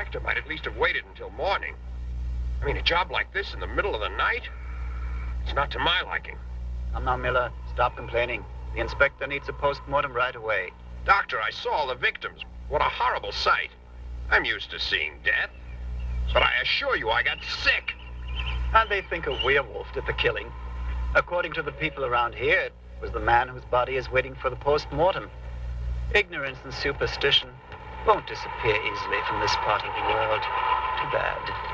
inspector might at least have waited until morning. I mean, a job like this in the middle of the night? It's not to my liking. Come now, Miller. Stop complaining. The inspector needs a post-mortem right away. Doctor, I saw all the victims. What a horrible sight. I'm used to seeing death. But I assure you, I got sick. And they think a werewolf did the killing. According to the people around here, it was the man whose body is waiting for the post-mortem. Ignorance and superstition won't disappear easily from this part of the world. Too bad.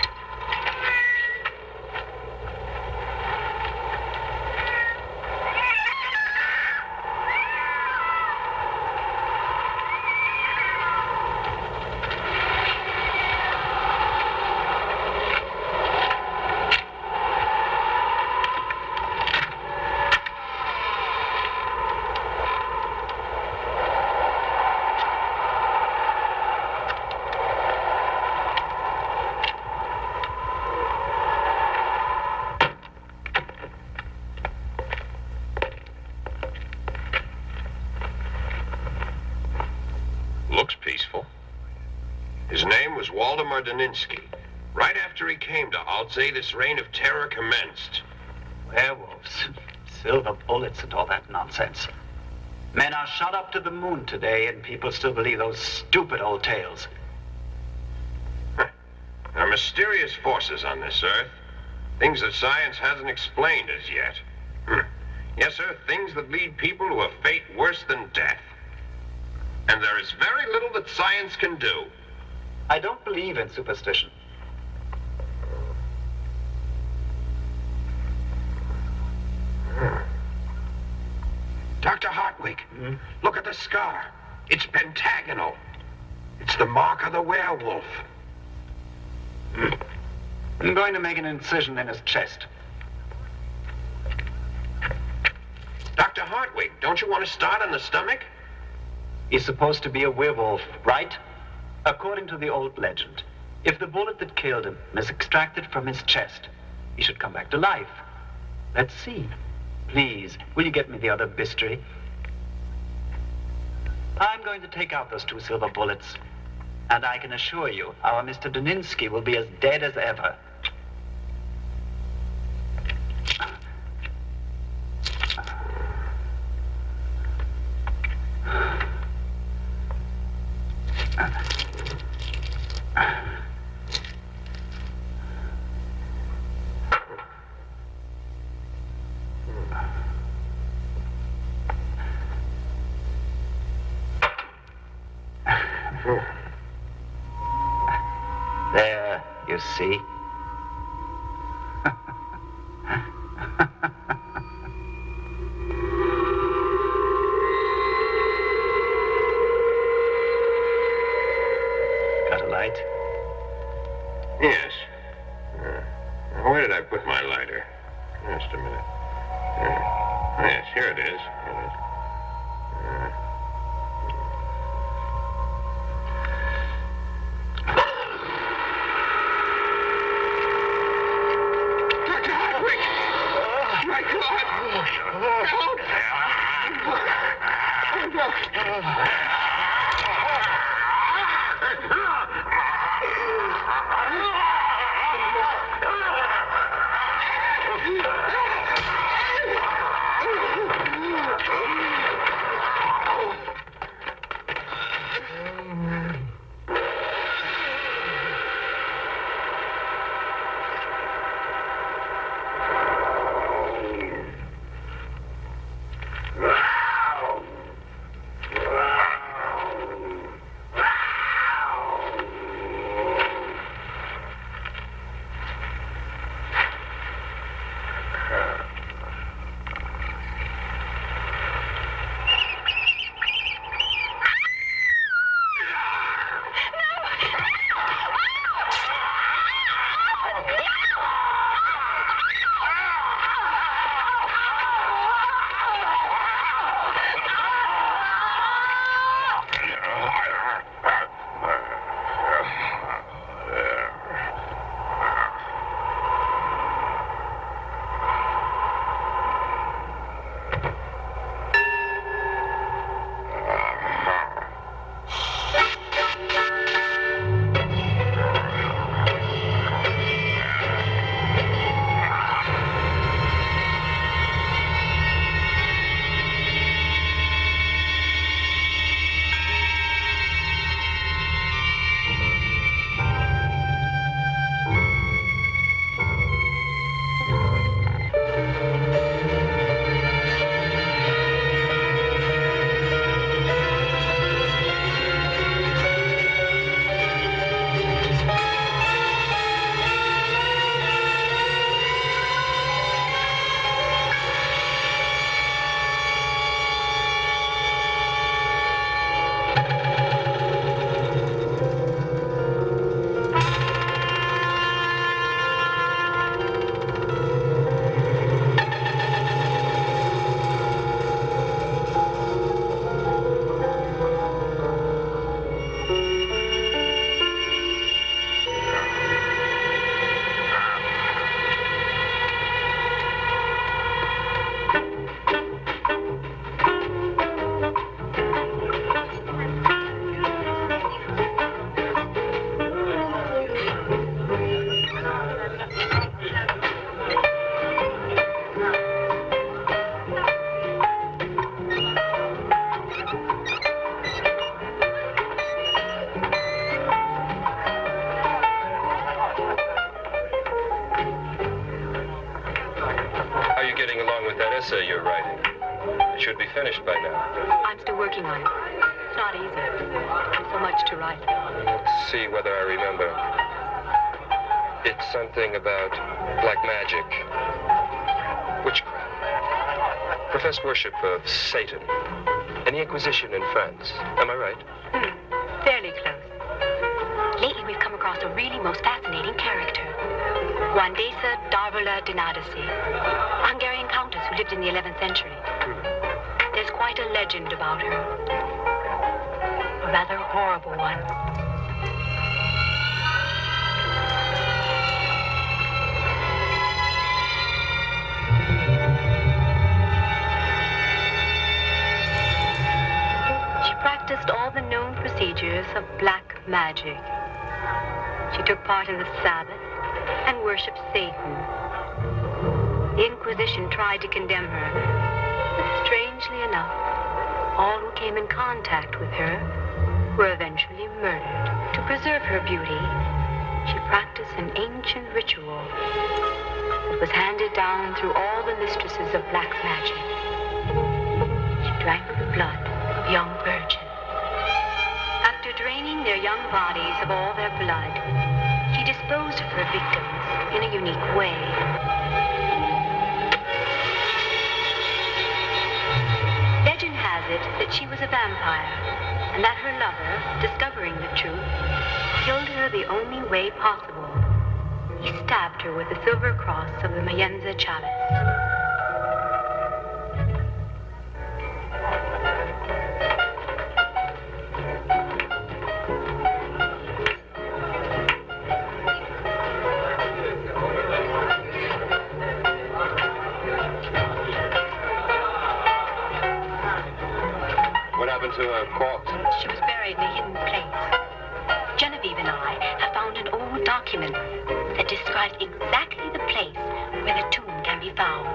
Looks peaceful. His name was Right after he came to Alzey, this reign of terror commenced. Werewolves, silver bullets, and all that nonsense. Men are shot up to the moon today, and people still believe those stupid old tales. There are mysterious forces on this earth. Things that science hasn't explained as yet. Hmm. Yes, sir, things that lead people to a fate worse than death. And there is very little that science can do. I don't believe in superstition. Dr. Hartwig, hmm? look at the scar. It's pentagonal. It's the mark of the werewolf. Hmm. I'm going to make an incision in his chest. Dr. Hartwig, don't you want to start on the stomach? He's supposed to be a werewolf, right? According to the old legend, if the bullet that killed him is extracted from his chest, he should come back to life. Let's see. Please, will you get me the other bistoury? I'm going to take out those two silver bullets. And I can assure you, our Mr. Daninsky will be as dead as ever. Satan, the Inquisition in France. Am I right? Hmm. Fairly close. Lately, we've come across a really most fascinating character. Wandesa Darvula de Nadasdy, Hungarian countess who lived in the 11th century. All the known procedures of black magic. She took part in the Sabbath and worshipped Satan. The Inquisition tried to condemn her, but strangely enough, all who came in contact with her were eventually murdered. To preserve her beauty, she practiced an ancient ritual that was handed down through all the mistresses of black magic. She drank the blood of young virgins. Their young bodies of all their blood, she disposed of her victims in a unique way. Legend has it that she was a vampire, and that her lover, discovering the truth, killed her the only way possible. He stabbed her with the silver cross of the Mayenza Chavez. To her corpse? She was buried in a hidden place. Genevieve and I have found an old document that describes exactly the place where the tomb can be found.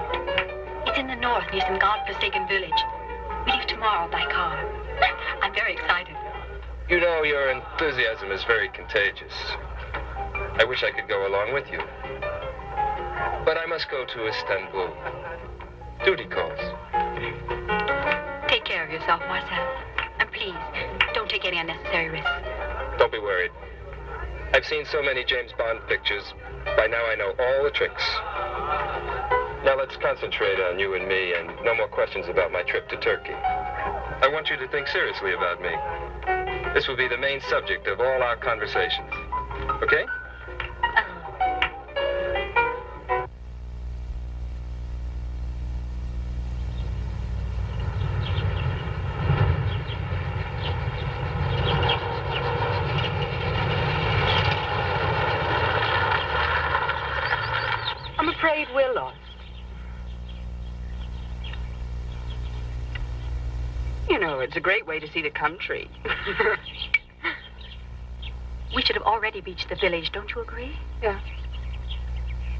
It's in the north near some god-forsaken village. We leave tomorrow by car. I'm very excited. You know, your enthusiasm is very contagious. I wish I could go along with you. But I must go to Istanbul. Duty calls. Take care of yourself, Marcel. And please, don't take any unnecessary risks. Don't be worried. I've seen so many James Bond pictures. By now I know all the tricks. Now let's concentrate on you and me and no more questions about my trip to Turkey. I want you to think seriously about me. This will be the main subject of all our conversations. Okay? I'm afraid we're lost. You know, it's a great way to see the country. We should have already reached the village, don't you agree? yeah.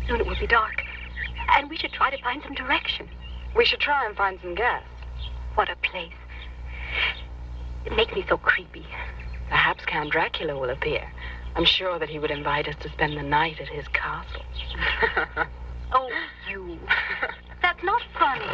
Soon it will be dark. And we should try to find some direction. We should try and find some gas. What a place. It makes me so creepy. Perhaps Count Dracula will appear. I'm sure that he would invite us to spend the night at his castle. Oh, you. That's not funny.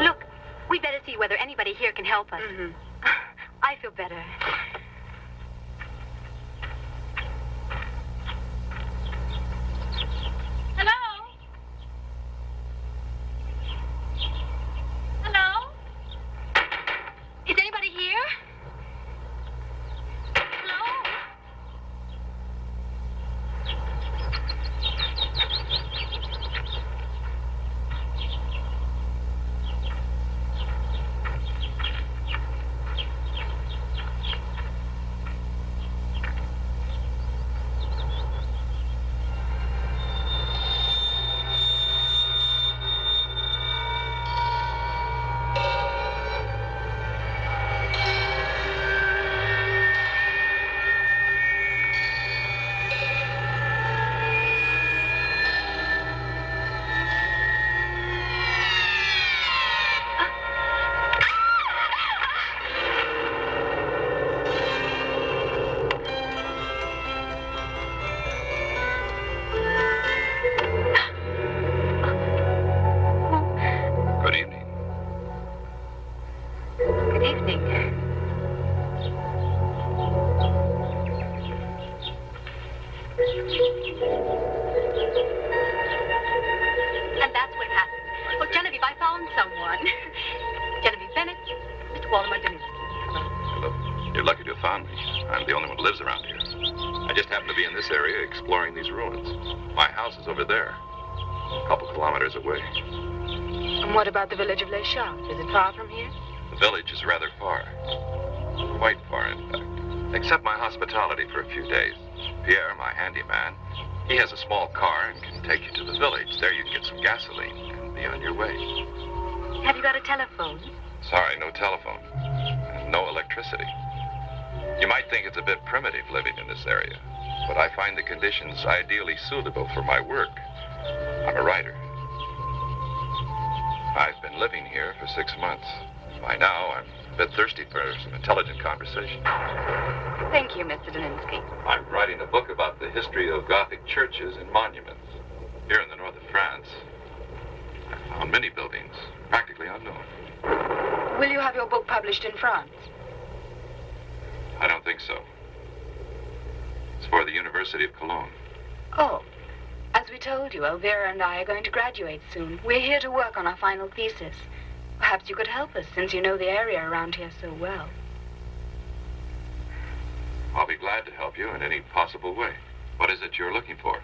Look, we better see whether anybody Mhm. I feel better. About the village of Les Champs? Is it far from here? The village is rather far. Quite far, in fact. Accept my hospitality for a few days. Pierre, my handyman, he has a small car and can take you to the village. There you can get some gasoline and be on your way. Have you got a telephone? Sorry, no telephone. And no electricity. You might think it's a bit primitive living in this area, but I find the conditions ideally suitable for my work. I'm a writer. I've been living here for six months. By now, I'm a bit thirsty for some intelligent conversation. Thank you, Mr. Daninsky. I'm writing a book about the history of Gothic churches and monuments. Here in the north of France, I found many buildings practically unknown. Will you have your book published in France? I don't think so. It's for the University of Cologne. Oh. As we told you, Elvira and I are going to graduate soon. We're here to work on our final thesis. Perhaps you could help us, since you know the area around here so well. I'll be glad to help you in any possible way. What is it you're looking for?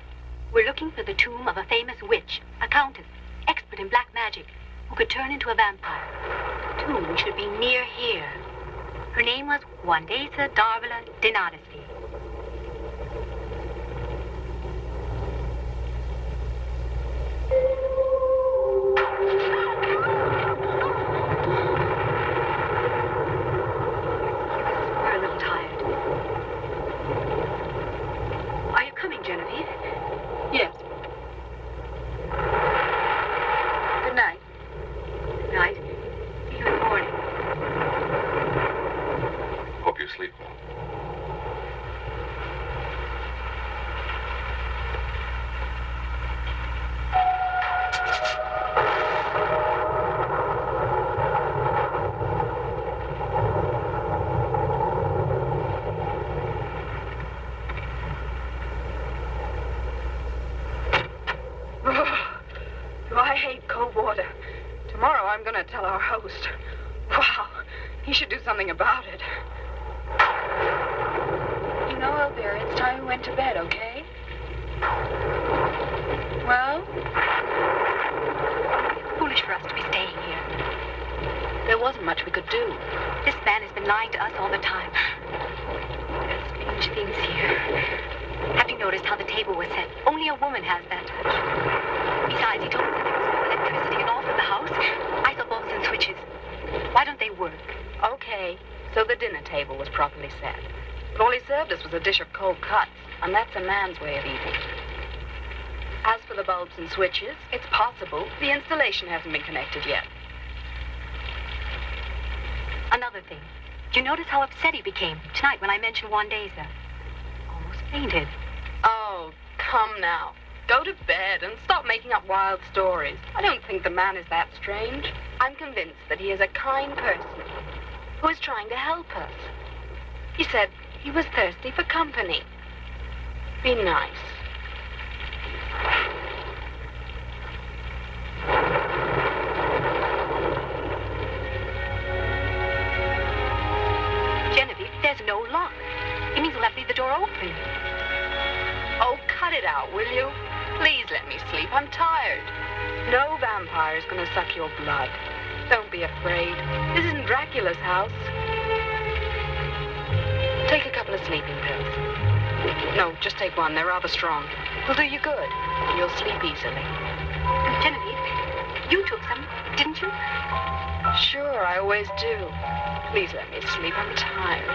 We're looking for the tomb of a famous witch, a countess, expert in black magic, who could turn into a vampire. The tomb should be near here. Her name was Wandesa Darvila Dinardesty. Thank you. Noticed how the was set? Only a woman has that touch. Besides, he told me that there was no electricity at all for the house. I saw bulbs and switches. Why don't they work? Okay, so the dinner table was properly set. But all he served us was a dish of cold cuts, and that's a man's way of eating. As for the bulbs and switches, it's possible the installation hasn't been connected yet. Another thing. Did you notice how upset he became tonight when I mentioned Wandesa? Uh, almost fainted. Oh, come now. Go to bed and stop making up wild stories. I don't think the man is that strange. I'm convinced that he is a kind person who is trying to help us. He said he was thirsty for company. Be nice. Genevieve, there's no lock. It means we'll have to leave the door open. Cut it out, will you? Please let me sleep. I'm tired. No vampire is going to suck your blood. Don't be afraid. This isn't Dracula's house. Take a couple of sleeping pills. No, just take one. They're rather strong. They'll do you good. You'll sleep easily. Genevieve, you took some, didn't you? Sure, I always do. Please let me sleep. I'm tired.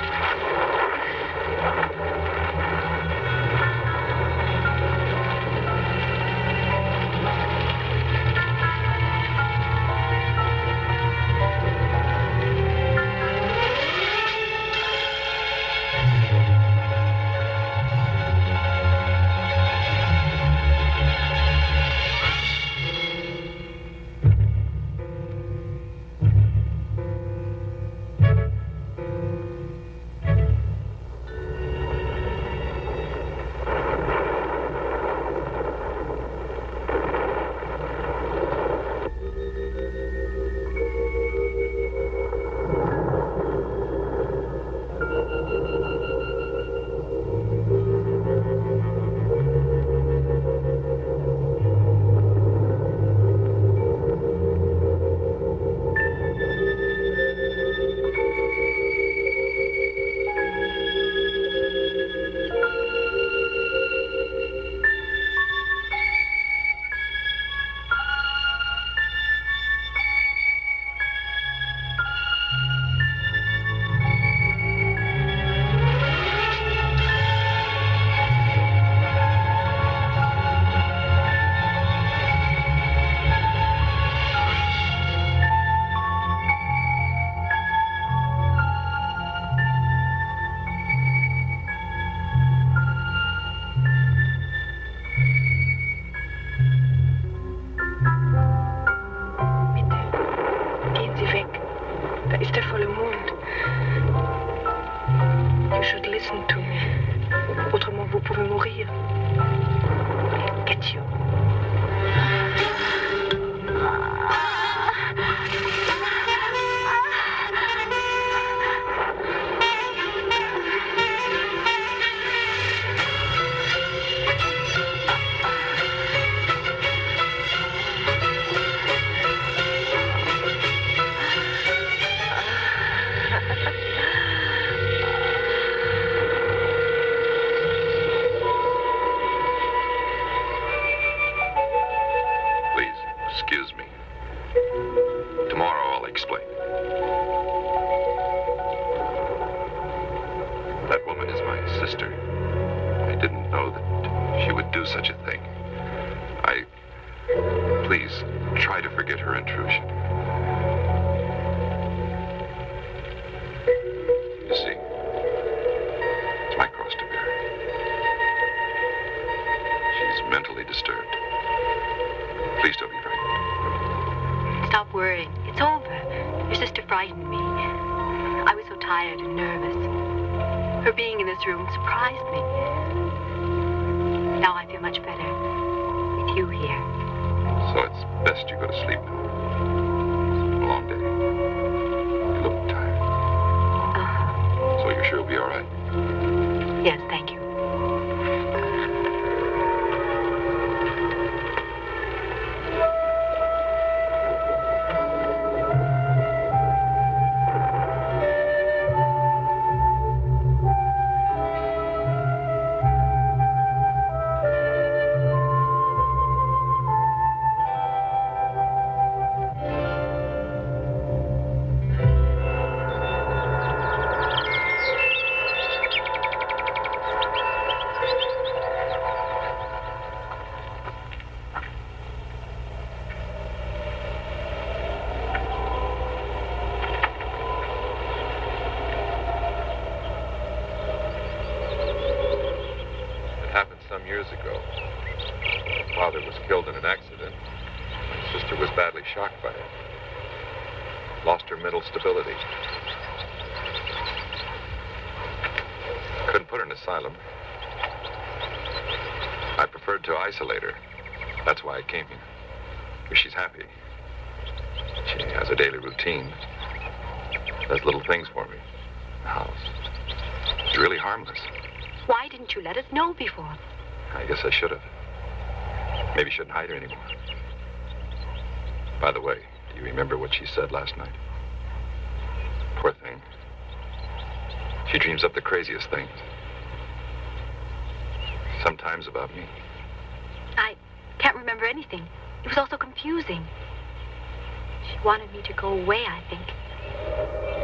Stability. Couldn't put her in an asylum. I preferred to isolate her. That's why I came here. If she's happy. She has a daily routine. Does little things for me. The house. She's really harmless. Why didn't you let us know before? I guess I should have. Maybe shouldn't hide her anymore. By the way, do you remember what she said last night? Poor thing. She dreams up the craziest things. Sometimes about me. I can't remember anything. It was all so confusing. She wanted me to go away, I think.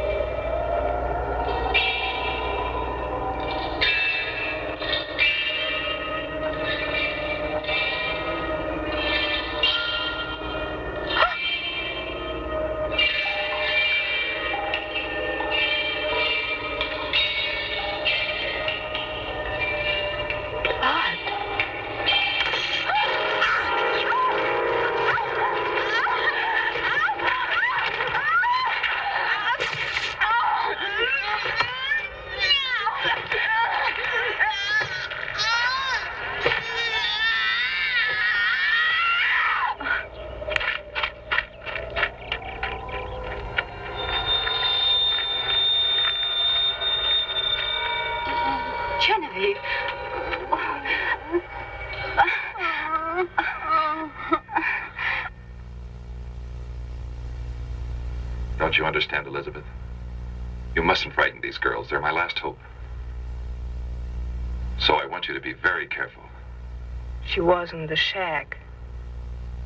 She was in the shack,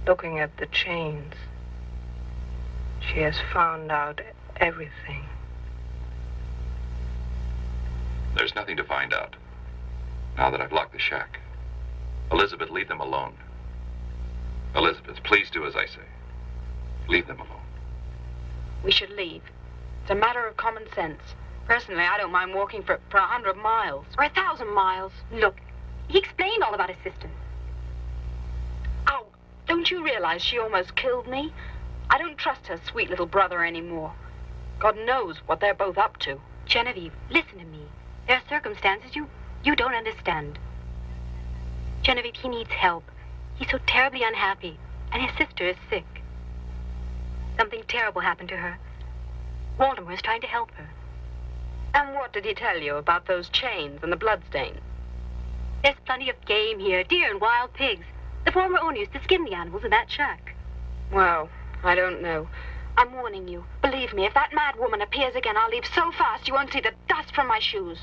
looking at the chains. She has found out everything. There's nothing to find out. Now that I've locked the shack. Elizabeth, leave them alone. Elizabeth, please do as I say. Leave them alone. We should leave. It's a matter of common sense. Personally, I don't mind walking for, for a hundred miles. Or a thousand miles. Look, he explained all about his sister. Don't you realize she almost killed me? I don't trust her sweet little brother anymore. God knows what they're both up to. Genevieve, listen to me. There are circumstances you, you don't understand. Genevieve, he needs help. He's so terribly unhappy, and his sister is sick. Something terrible happened to her. Waldemar is trying to help her. And what did he tell you about those chains and the bloodstains? There's plenty of game here, deer and wild pigs. The former owner used to skin the animals in that shack. Well, I don't know. I'm warning you. Believe me, if that mad woman appears again, I'll leave so fast you won't see the dust from my shoes.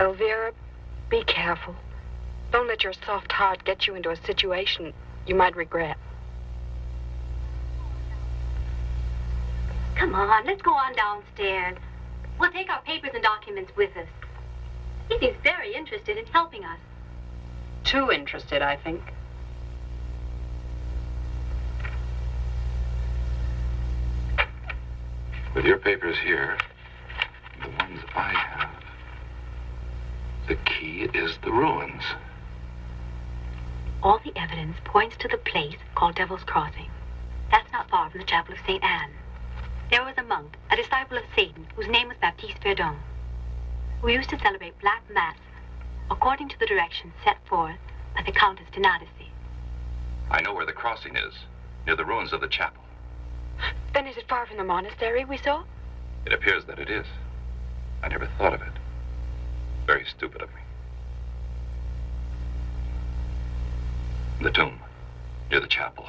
Elvira, be careful. Don't let your soft heart get you into a situation you might regret. Come on, let's go on downstairs. We'll take our papers and documents with us. He seems very interested in helping us. Too interested, I think. With your papers here, the ones I have, the key is the ruins. All the evidence points to the place called Devil's Crossing. That's not far from the chapel of St. Anne. There was a monk, a disciple of Satan, whose name was Baptiste Verdun, who used to celebrate Black Mass according to the directions set forth by the Countess de Nadasdy. I know where the crossing is, near the ruins of the chapel. Then is it far from the monastery we saw? It appears that it is. I never thought of it. Very stupid of me. The tomb, near the chapel.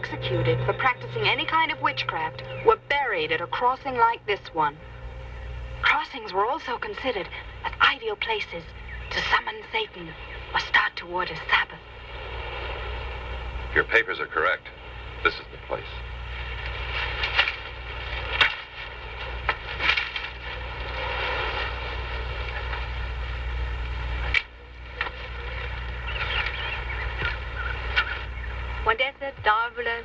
Executed for practicing any kind of witchcraft were buried at a crossing like this one. Crossings were also considered as ideal places to summon Satan or start toward a Sabbath. If your papers are correct, this is the place. Wandesa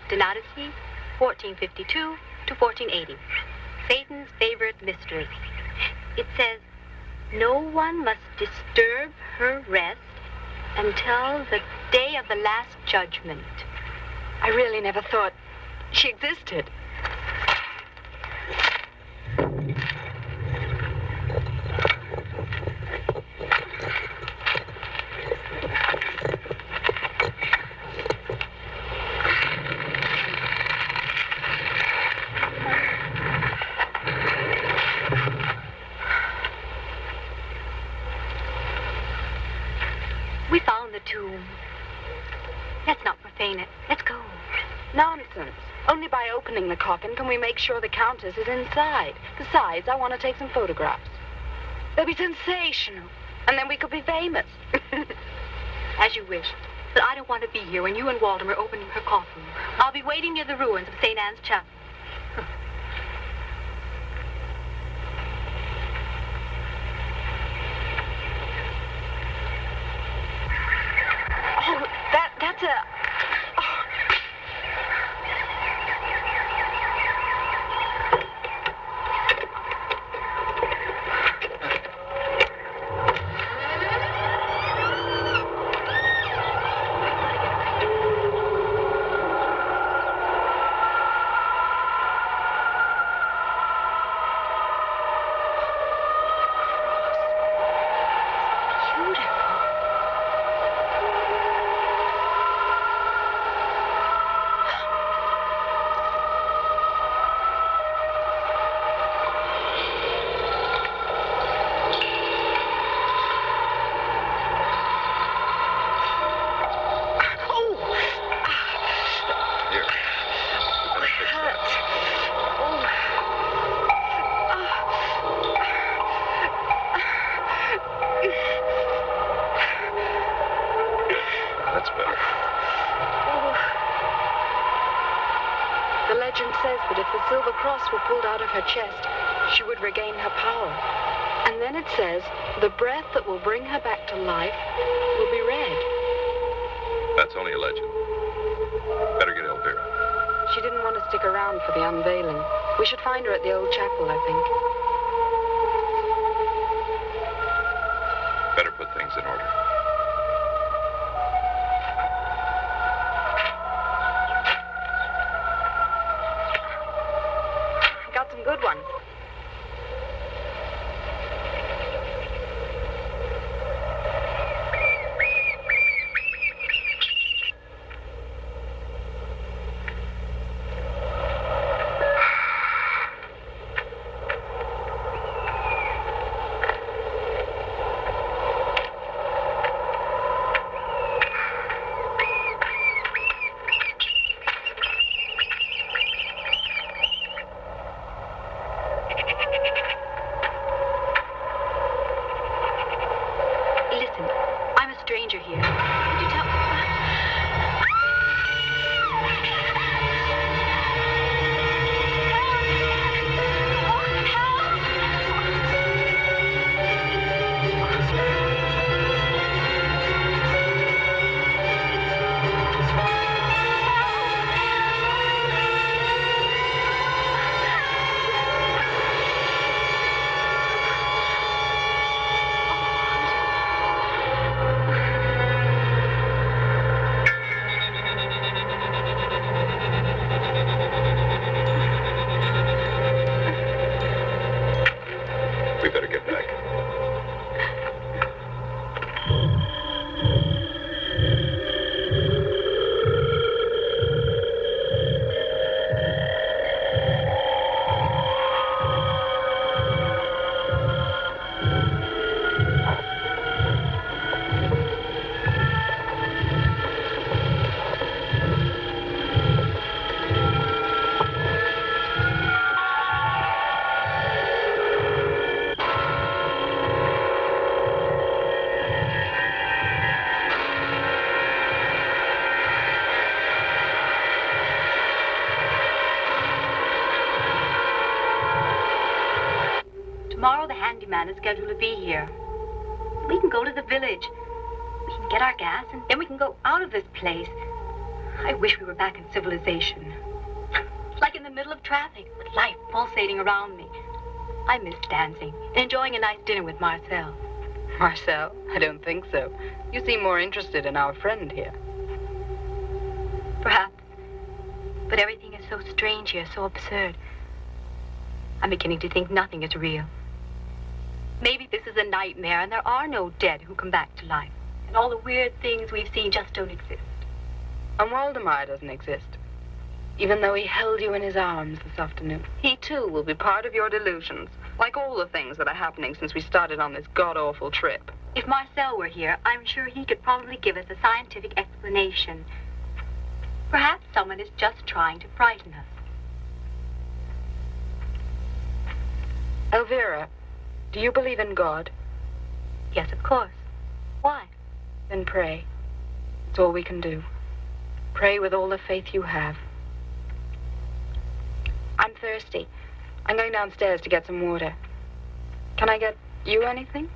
de Nadasdy, 1452 to 1480. Satan's favorite mystery. It says, no one must disturb her rest until the day of the last judgment. I really never thought she existed. We found the tomb. Let's not profane it. Let's go. Nonsense. Only by opening the coffin can we make sure the Countess is inside. Besides, I want to take some photographs. They'll be sensational. And then we could be famous. As you wish. But I don't want to be here when you and Waldemar open her coffin. I'll be waiting near the ruins of St. Anne's Chapel. oh, that that's a. Oh. says that if the silver cross were pulled out of her chest, she would regain her power. And then it says the breath that will bring her back to life will be red. That's only a legend. Better get Elvira. She didn't want to stick around for the unveiling. We should find her at the old chapel, I think. Handyman is scheduled to be here. We can go to the village. We can get our gas, and then we can go out of this place. I wish we were back in civilization. Like in the middle of traffic, with life pulsating around me. I miss dancing and enjoying a nice dinner with Marcel. Marcel, I don't think so. You seem more interested in our friend here. Perhaps. But everything is so strange here, so absurd. I'm beginning to think nothing is real. Maybe this is a nightmare and there are no dead who come back to life. And all the weird things we've seen just don't exist. And Waldemar doesn't exist. Even though he held you in his arms this afternoon. He too will be part of your delusions, like all the things that are happening since we started on this god-awful trip. If Marcel were here, I'm sure he could probably give us a scientific explanation. Perhaps someone is just trying to frighten us. Elvira, do you believe in God? Yes, of course. Why? Then pray. It's all we can do. Pray with all the faith you have. I'm thirsty. I'm going downstairs to get some water. Can I get you anything?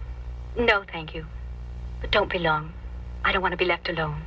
No, thank you. But don't be long. I don't want to be left alone.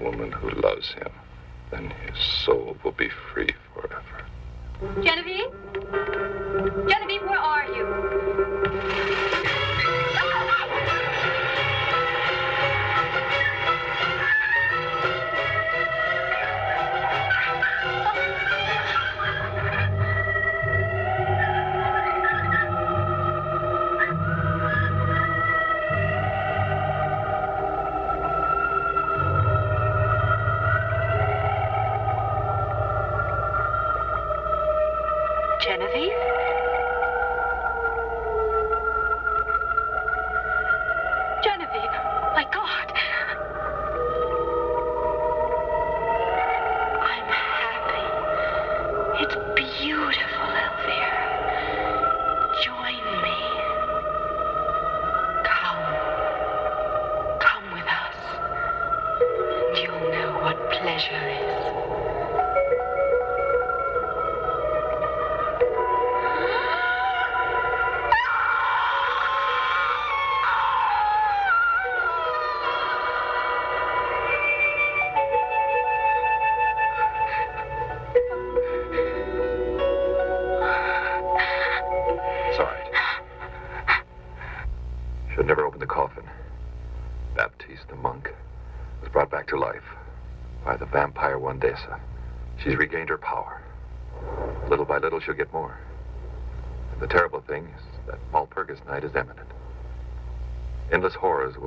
Woman who loves him. Then his soul will be free forever. Genevieve?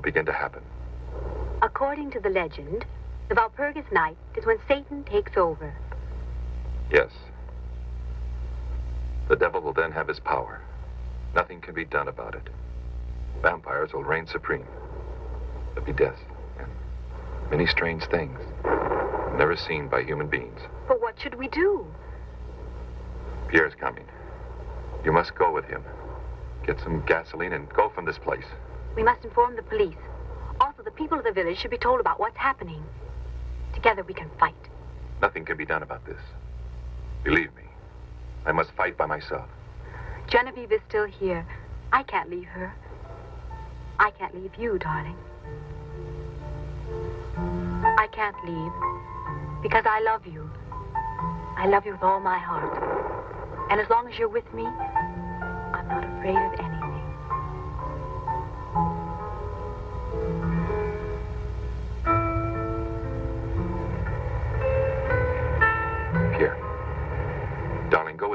Begin to happen. According to the legend, the Walpurgis night is when Satan takes over. Yes. The devil will then have his power. Nothing can be done about it. Vampires will reign supreme. There'll be death and many strange things never seen by human beings. But what should we do? Pierre's coming. You must go with him. Get some gasoline and go from this place. We must inform the police. Also, the people of the village should be told about what's happening. Together we can fight. Nothing can be done about this. Believe me, I must fight by myself. Genevieve is still here. I can't leave her. I can't leave you, darling. I can't leave because I love you. I love you with all my heart. And as long as you're with me, I'm not afraid of anything.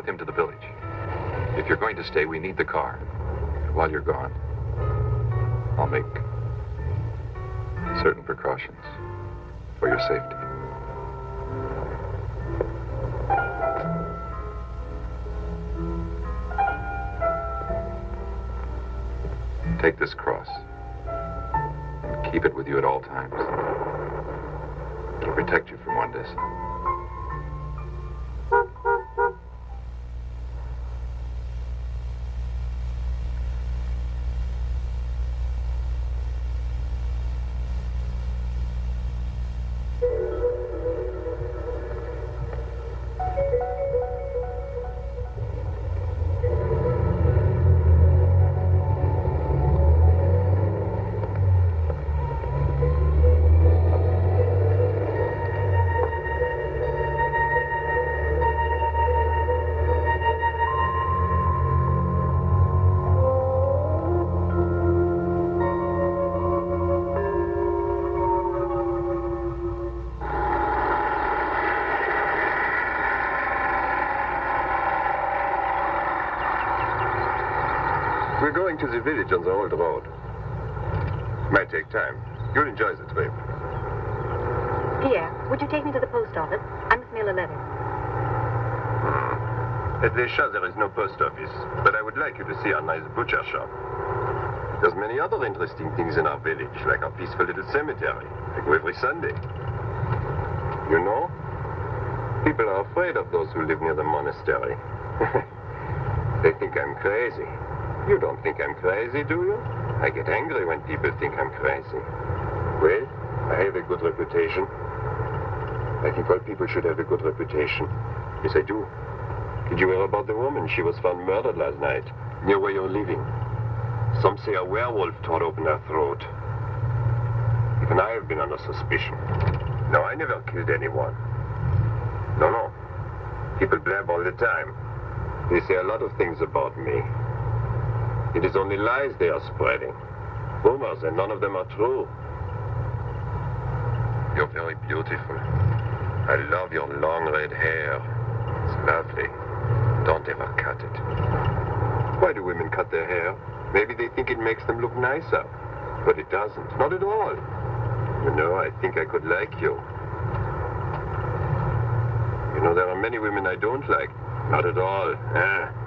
With him to the village. If you're going to stay, we need the car. While you're gone, I'll make certain precautions for your safety. Take this cross and keep it with you at all times. It'll protect you from one We're going to the village on the old road. Might take time. You'll enjoy the trip. Pierre, would you take me to the post office? I must mail a letter. Hmm. At Deschamps, there is no post office, but I would like you to see our nice butcher shop. There's many other interesting things in our village, like our peaceful little cemetery. I go every Sunday. You know, people are afraid of those who live near the monastery. they think I'm crazy. You don't think I'm crazy, do you? I get angry when people think I'm crazy. Well, I have a good reputation. I think all people should have a good reputation. Yes, I do. Did you hear about the woman? She was found murdered last night, near where you're living. Some say a werewolf tore open her throat. Even I have been under suspicion. No, I never killed anyone. No, no. People blab all the time. They say a lot of things about me. It is only lies they are spreading. Rumors, and none of them are true. You're very beautiful. I love your long red hair. It's lovely. Don't ever cut it. Why do women cut their hair? Maybe they think it makes them look nicer. But it doesn't. Not at all. You know, I think I could like you. You know, there are many women I don't like. Not at all. Eh?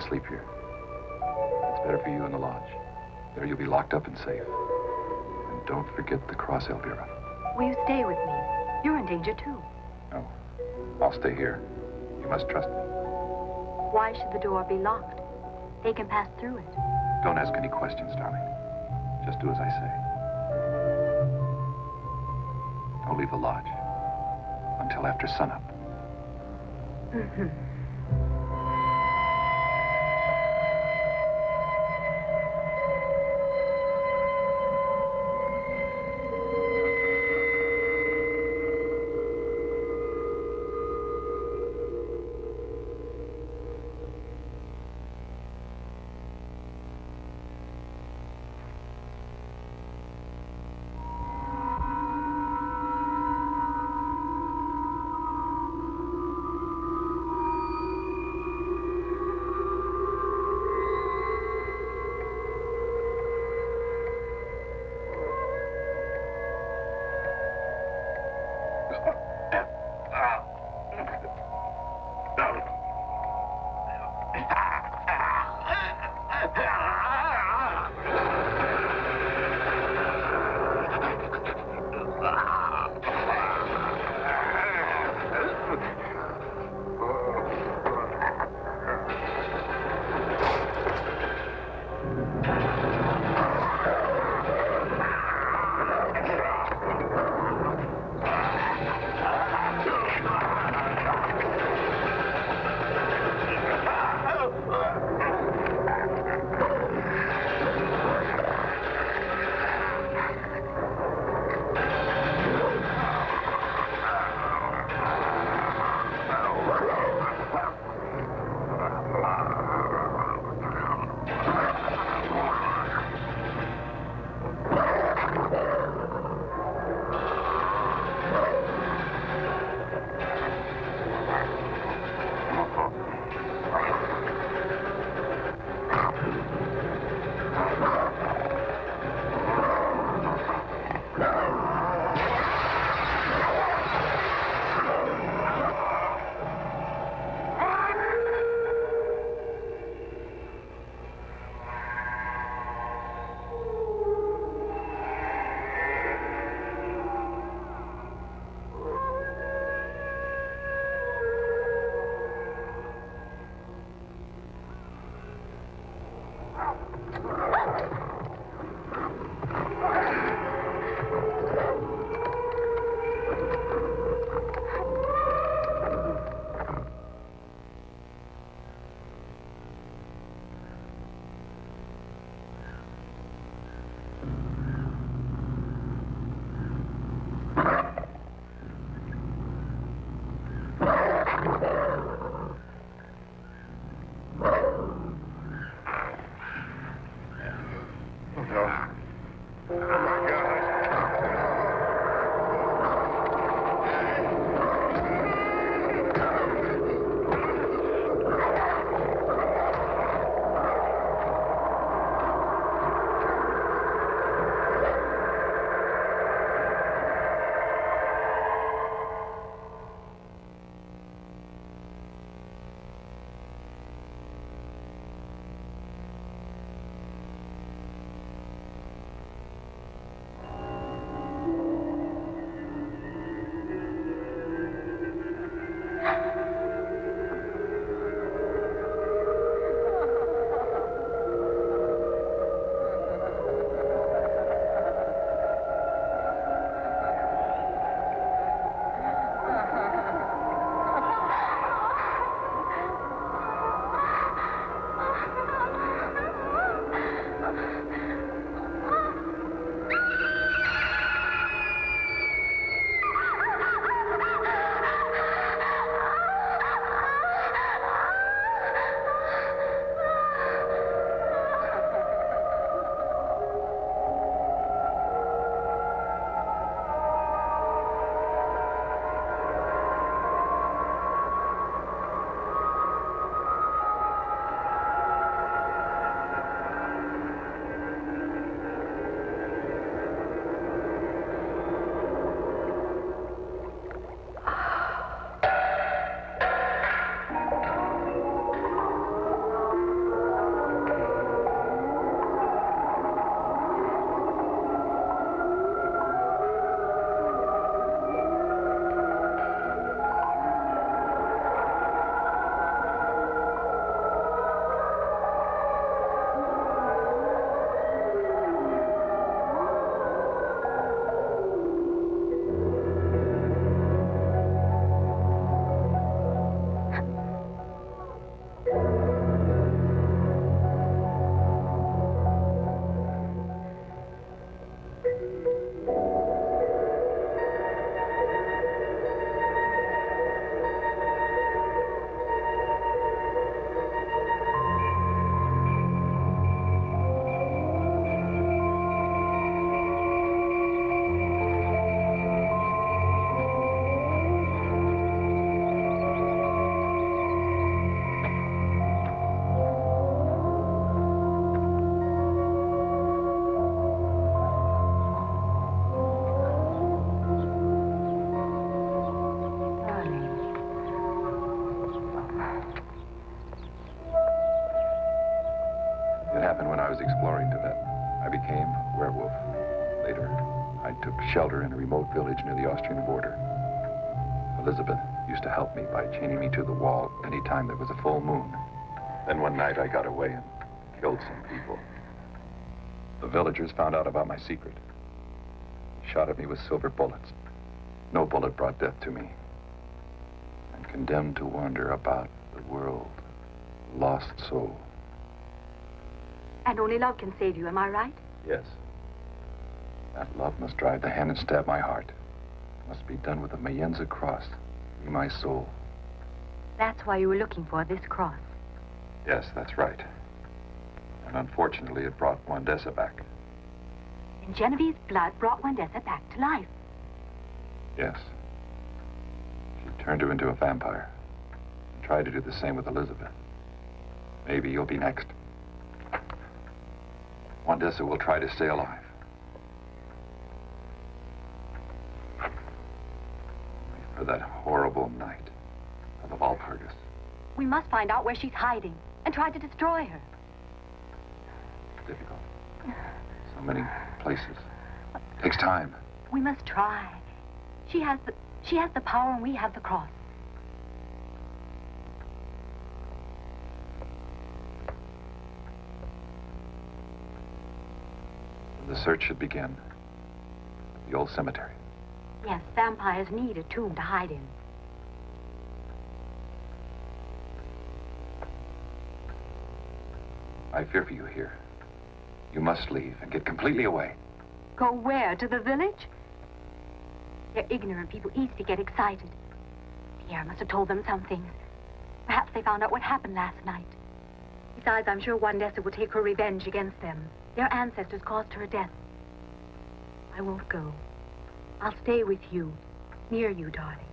Can't sleep here. It's better for you in the lodge. There you'll be locked up and safe. And don't forget the cross, Elvira. Will you stay with me? You're in danger, too. No, I'll stay here. You must trust me. Why should the door be locked? They can pass through it. Don't ask any questions, darling. Just do as I say. Don't leave the lodge until after sunup. Mm-hmm. Village near the Austrian border. Elizabeth used to help me by chaining me to the wall any time there was a full moon. Then one night I got away and killed some people. The villagers found out about my secret. Shot at me with silver bullets. No bullet brought death to me. I'm condemned to wander about the world, lost soul. And only love can save you, am I right? Yes. That love must drive the hand and stab my heart. It Must be done with the Mayenza cross. Be my soul. That's why you were looking for this cross. Yes, that's right. And unfortunately, it brought Wandesa back. And Genevieve's blood brought Wandesa back to life. Yes. She turned her into a vampire. And tried to do the same with Elizabeth. Maybe you'll be next. Wandesa will try to stay alive. For that horrible night of the Walpurgis. We must find out where she's hiding and try to destroy her. It's difficult. So many places. Takes time. We must try. She has the she has the power and we have the cross. The search should begin. at The old cemetery. Yes, vampires need a tomb to hide in. I fear for you here. You must leave and get completely away. Go where? To the village? They're ignorant people, easy to get excited. Pierre must have told them some things. Perhaps they found out what happened last night. Besides, I'm sure Wandesa will take her revenge against them. Their ancestors caused her death. I won't go. I'll stay with you, near you, darling.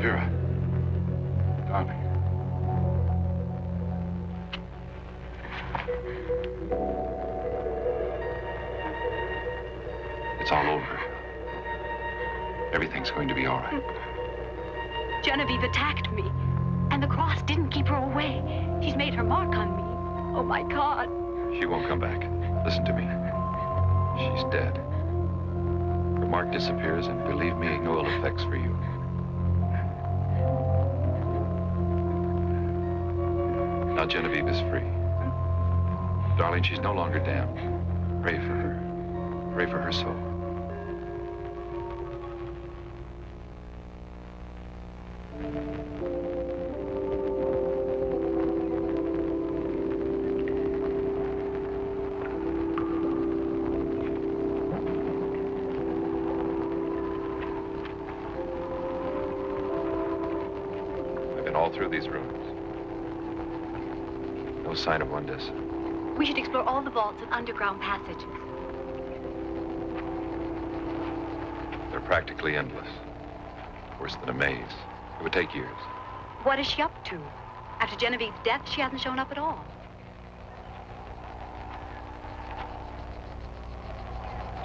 Elvira. Darling. It's all over. Everything's going to be all right. Genevieve attacked me, and the cross didn't keep her away. She's made her mark on me. Oh, my God. She won't come back. Listen to me. She's dead. Her mark disappears, and believe me, no ill effects for you. Genevieve is free. Darling, she's no longer damned. Pray for her. Pray for her soul. Of We should explore all the vaults and underground passages. They're practically endless. Worse than a maze. It would take years. What is she up to? After Genevieve's death, she hasn't shown up at all.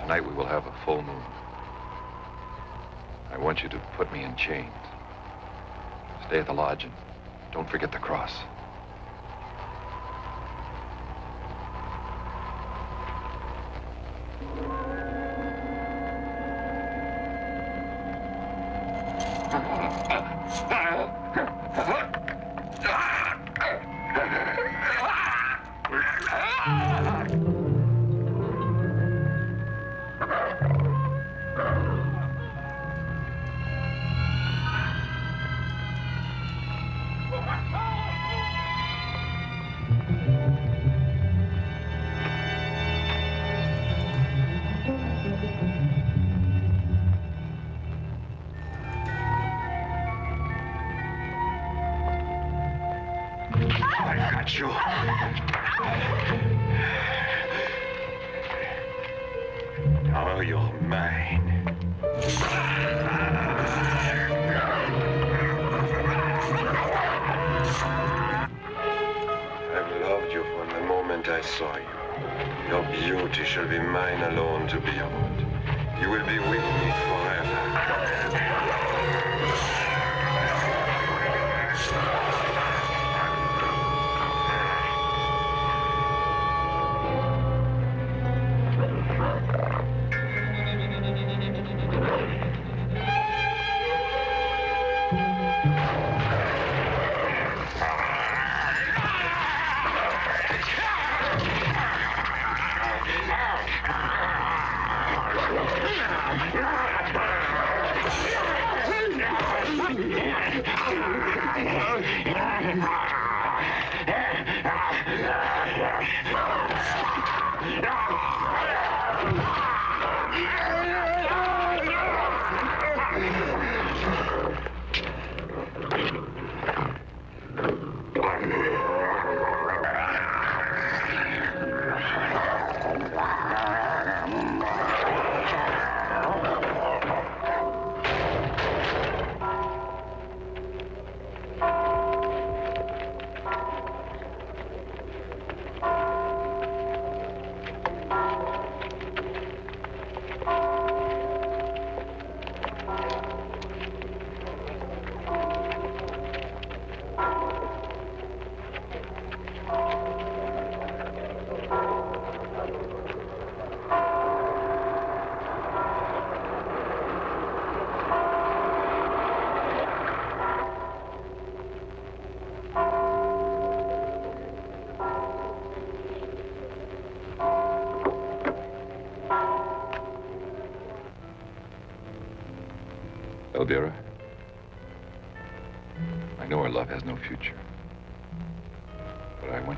Tonight we will have a full moon. I want you to put me in chains. Stay at the lodge and don't forget the cross. Moment I saw you. Your beauty shall be mine alone to behold. You will be with me forever.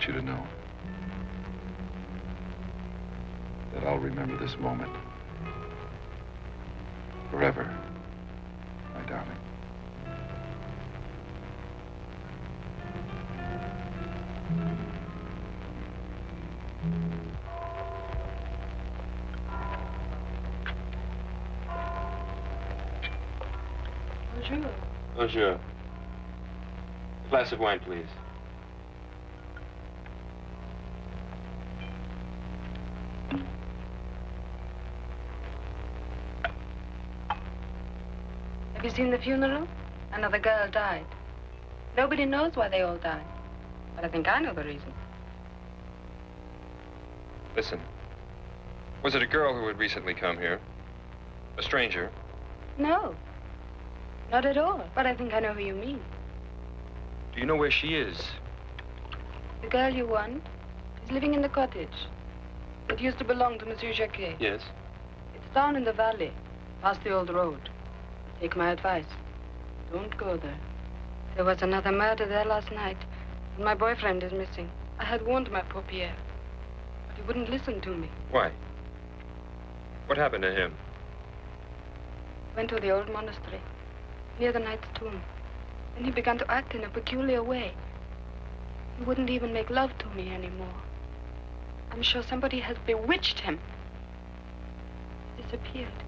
Want you to know that I'll remember this moment forever, my darling. Bonjour. Bonjour. A glass of wine, please. You seen the funeral? Another girl died. Nobody knows why they all died. But I think I know the reason. Listen. Was it a girl who had recently come here? A stranger? No. Not at all. But I think I know who you mean. Do you know where she is? The girl you want is living in the cottage. It used to belong to Monsieur Jacquet. Yes. It's down in the valley, past the old road. Take my advice. Don't go there. There was another murder there last night, and my boyfriend is missing. I had warned my poor Pierre, but he wouldn't listen to me. Why? What happened to him? Went to the old monastery, near the knight's tomb. And he began to act in a peculiar way. He wouldn't even make love to me anymore. I'm sure somebody has bewitched him. He disappeared.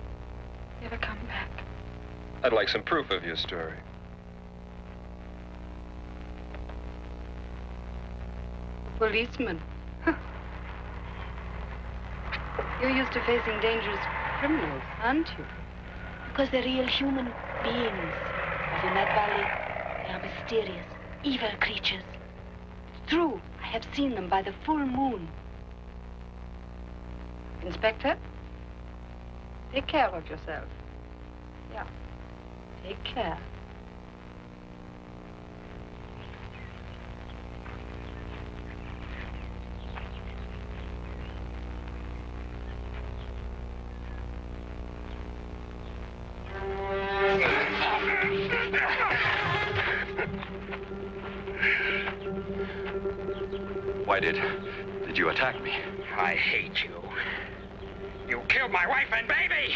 Never come back. I'd like some proof of your story. Policeman. You're used to facing dangerous criminals, aren't you? Because they're real human beings. But in that valley, they are mysterious, evil creatures. It's true. I have seen them by the full moon. Inspector, take care of yourself. Yeah, take care. Why did... did you attack me? I hate you. You killed my wife and baby!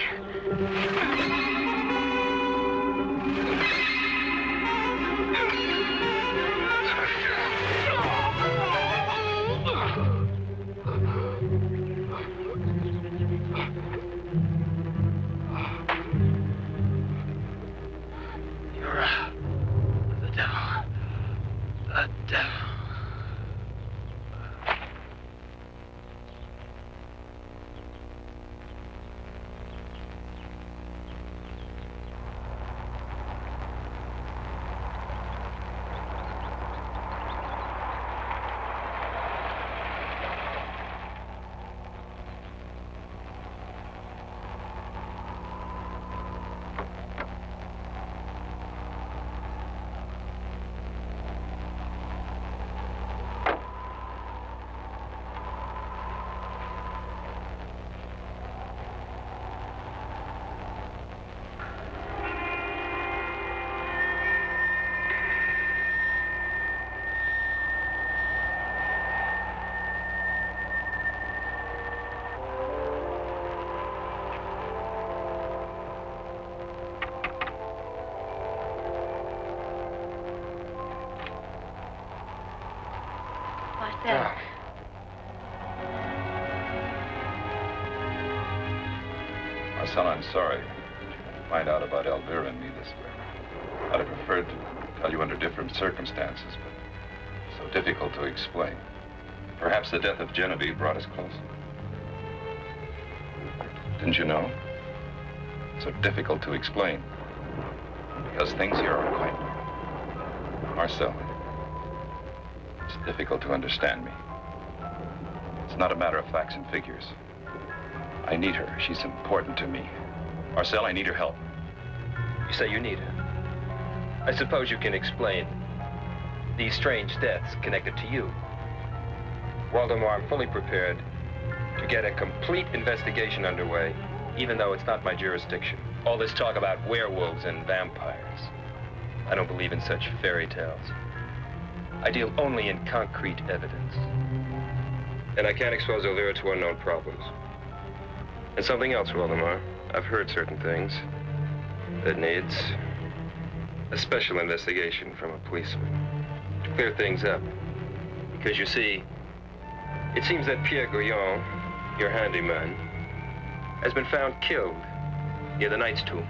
Sorry to find out about Elvira and me this way. I'd have preferred to tell you under different circumstances, but so difficult to explain. Perhaps the death of Genevieve brought us closer. Didn't you know? So difficult to explain. Because things here are quite. Marcel, it's difficult to understand me. It's not a matter of facts and figures. I need her. She's important to me. Marcel, I need her help. You say you need her. I suppose you can explain these strange deaths connected to you. Waldemar, I'm fully prepared to get a complete investigation underway, even though it's not my jurisdiction. All this talk about werewolves and vampires. I don't believe in such fairy tales. I deal only in concrete evidence. And I can't expose Elvira to unknown problems. And something else, Waldemar. I've heard certain things that needs a special investigation from a policeman to clear things up. Because you see, it seems that Pierre Guyon, your handyman, has been found killed near the Knight's Tomb.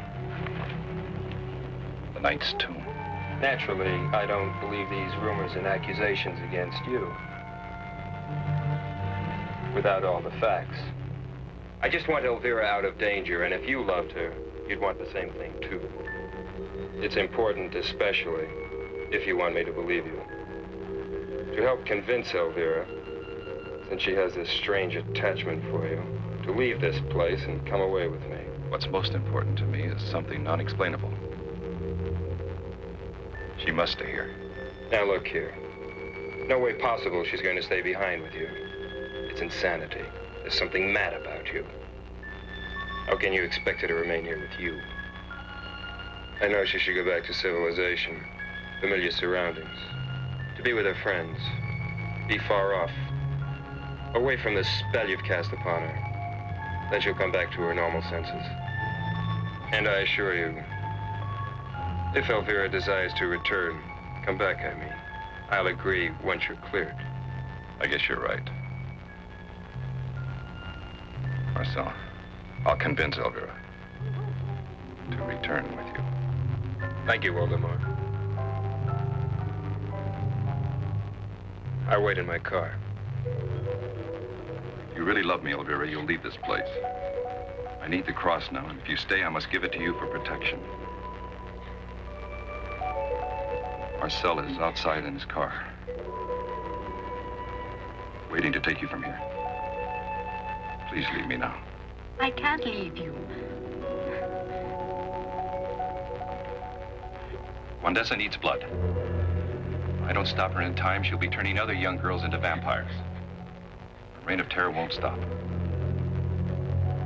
The Knight's Tomb? Naturally, I don't believe these rumors and accusations against you. Without all the facts. I just want Elvira out of danger, and if you loved her, you'd want the same thing, too. It's important, especially, if you want me to believe you. To help convince Elvira, since she has this strange attachment for you, to leave this place and come away with me. What's most important to me is something non-explainable. She must stay here. Now look here. No way possible she's going to stay behind with you. It's insanity. There's something mad about you. How can you expect her to remain here with you? I know she should go back to civilization, familiar surroundings, to be with her friends, be far off, away from the spell you've cast upon her. Then she'll come back to her normal senses. And I assure you, if Elvira desires to return, come back, I mean, I'll agree once you're cleared. I guess you're right. Marcel, I'll convince Elvira to return with you. Thank you, Waldemar. I wait in my car. You really love me, Elvira, you'll leave this place. I need the cross now, and if you stay, I must give it to you for protection. Marcel is outside in his car, waiting to take you from here. Please leave me now. I can't leave you. Wandesa needs blood. If I don't stop her in time, she'll be turning other young girls into vampires. The reign of terror won't stop.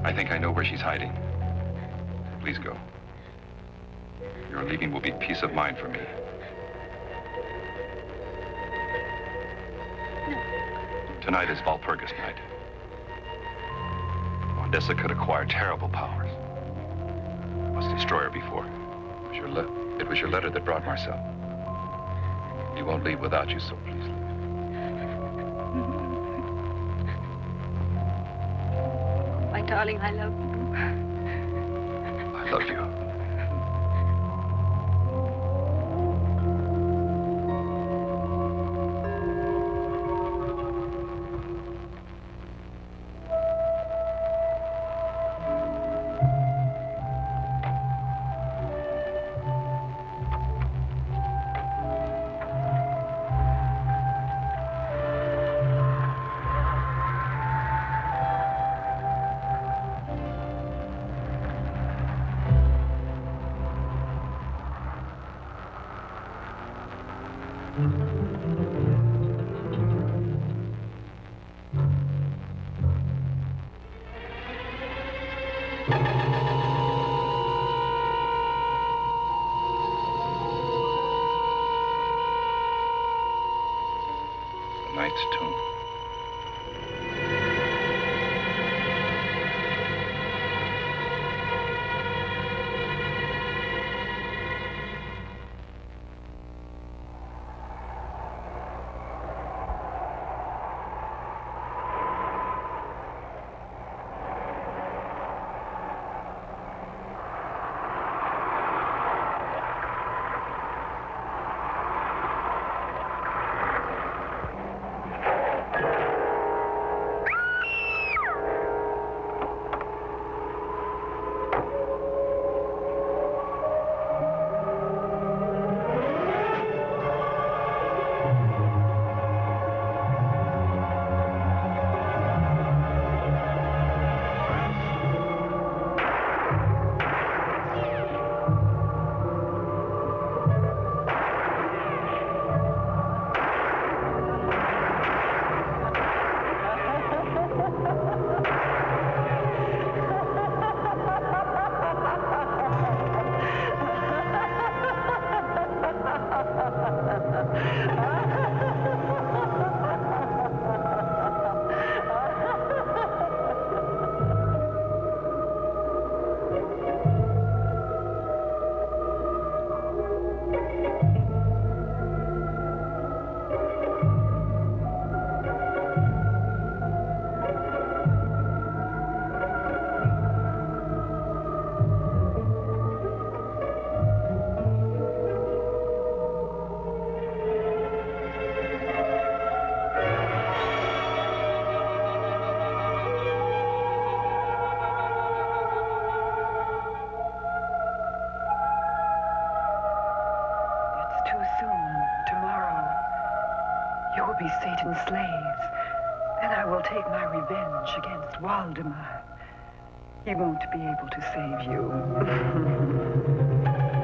I think I know where she's hiding. Please go. Your leaving will be peace of mind for me. No. Tonight is Walpurgis night. Wandesa could acquire terrible powers. I must destroy her before. It was your, le- it was your letter that brought Marcel. He won't leave without you, so please leave. My darling, I love you. I love you. be Satan's slaves. Then I will take my revenge against Waldemar. He won't be able to save you.